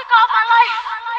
music all my life.